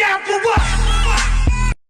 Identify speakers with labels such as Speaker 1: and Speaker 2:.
Speaker 1: down for what?